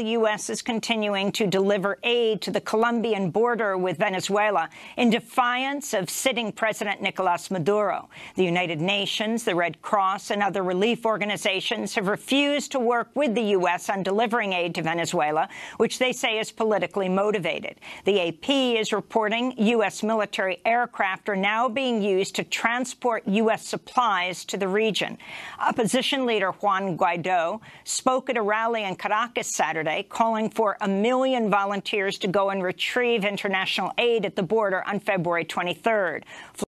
the U.S. is continuing to deliver aid to the Colombian border with Venezuela in defiance of sitting President Nicolas Maduro. The United Nations, the Red Cross, and other relief organizations have refused to work with the U.S. on delivering aid to Venezuela, which they say is politically motivated. The AP is reporting U.S. military aircraft are now being used to transport U.S. supplies to the region. Opposition leader Juan Guaido spoke at a rally in Caracas Saturday, calling for a million volunteers to go and retrieve international aid at the border on February 23rd.